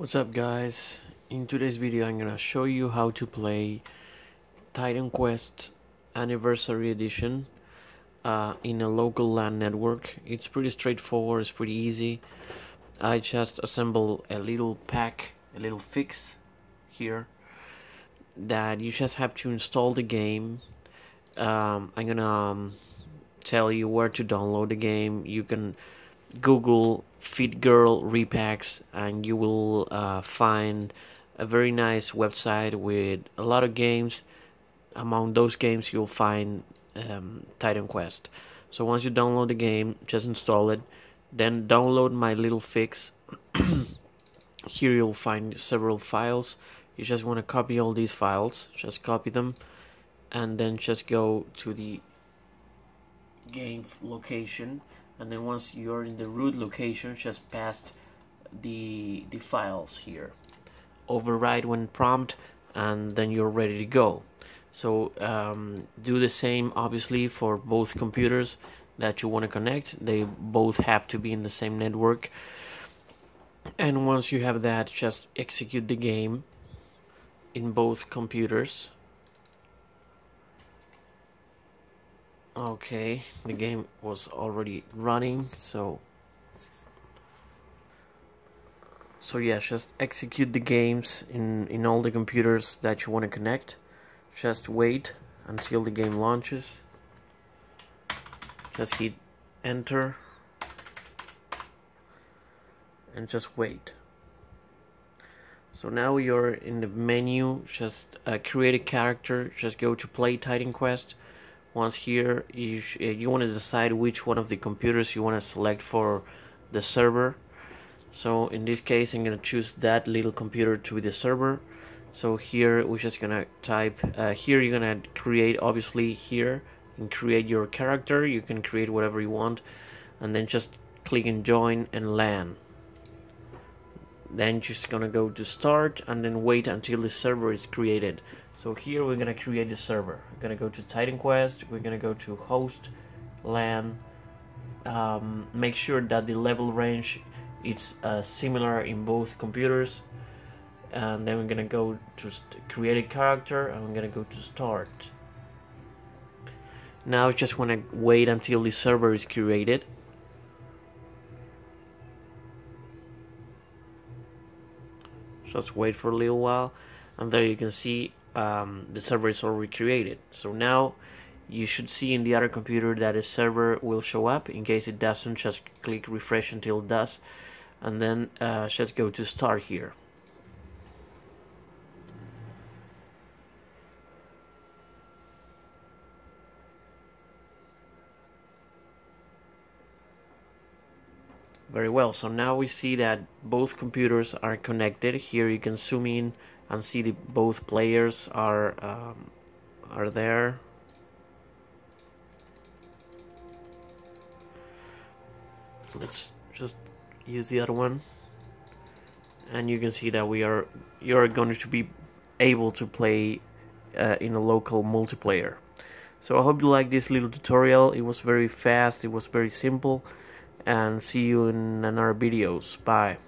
What's up guys? In today's video I'm gonna show you how to play Titan Quest Anniversary Edition uh, in a local LAN network. It's pretty straightforward, it's pretty easy. I just assemble a little pack, a little fix here that you just have to install the game. Um, I'm gonna um, tell you where to download the game. You can Google FitGirl repacks and you will uh, find a very nice website with a lot of games. Among those games, you'll find um, Titan Quest. So once you download the game, just install it. Then download my little fix. Here you'll find several files. You just want to copy all these files. Just copy them, and then just go to the game location and then once you're in the root location just paste the the files here. Override when prompt and then you're ready to go. So um, do the same obviously for both computers that you want to connect. They both have to be in the same network. And once you have that just execute the game in both computers okay the game was already running so so yeah just execute the games in in all the computers that you want to connect. Just wait until the game launches. Just hit enter. And just wait. So now you're in the menu just uh, create a character just go to play Titan Quest once here you uh, you want to decide which one of the computers you want to select for the server. So in this case I'm gonna choose that little computer to be the server. So here we're just gonna type uh, here you're gonna create obviously here and create your character. You can create whatever you want and then just click and join and LAN then just gonna go to start and then wait until the server is created. So here we're gonna create a server. We're gonna go to Titan Quest we're gonna go to host LAN um, make sure that the level range is uh, similar in both computers. And then we're gonna go to create a character and we're gonna go to start. Now I just want to wait until the server is created just wait for a little while and there you can see um, the server is already created. So now you should see in the other computer that a server will show up in case it doesn't. Just click refresh until it does and then uh, just go to start here very well. So now we see that both computers are connected. Here you can zoom in and see the both players are um, are there. Let's just use the other one. And you can see that we are you're going to be able to play uh, in a local multiplayer. So I hope you like this little tutorial. It was very fast. It was very simple and see you in another videos. Bye.